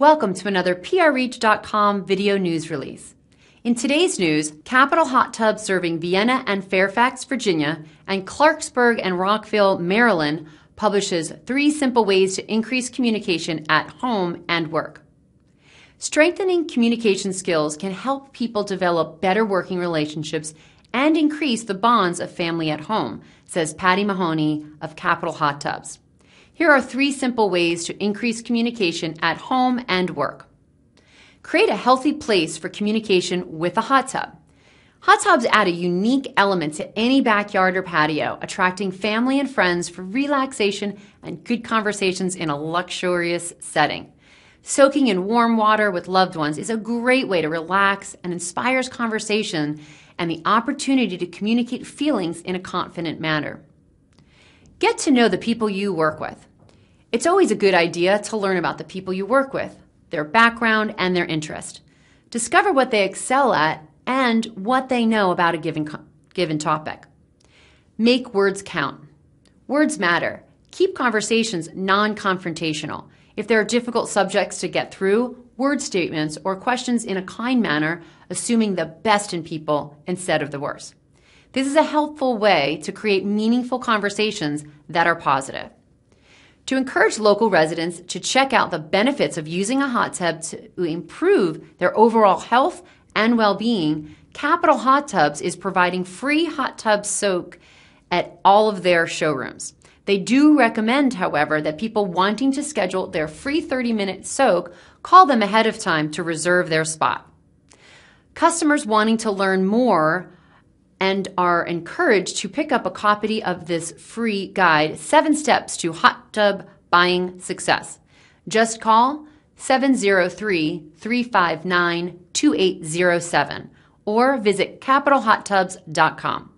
Welcome to another PRReach.com video news release. In today's news, Capital Hot Tub serving Vienna and Fairfax, Virginia, and Clarksburg and Rockville, Maryland, publishes three simple ways to increase communication at home and work. Strengthening communication skills can help people develop better working relationships and increase the bonds of family at home, says Patty Mahoney of Capital Hot Tubs. Here are three simple ways to increase communication at home and work. Create a healthy place for communication with a hot tub. Hot tubs add a unique element to any backyard or patio, attracting family and friends for relaxation and good conversations in a luxurious setting. Soaking in warm water with loved ones is a great way to relax and inspires conversation and the opportunity to communicate feelings in a confident manner. Get to know the people you work with. It's always a good idea to learn about the people you work with, their background, and their interest. Discover what they excel at and what they know about a given, given topic. Make words count. Words matter. Keep conversations non confrontational. If there are difficult subjects to get through, word statements or questions in a kind manner, assuming the best in people instead of the worst. This is a helpful way to create meaningful conversations that are positive. To encourage local residents to check out the benefits of using a hot tub to improve their overall health and well being, Capital Hot Tubs is providing free hot tub soak at all of their showrooms. They do recommend, however, that people wanting to schedule their free 30 minute soak call them ahead of time to reserve their spot. Customers wanting to learn more and are encouraged to pick up a copy of this free guide, Seven Steps to Hot Tub Buying Success. Just call 703 359 2807 or visit capitalhottubs.com.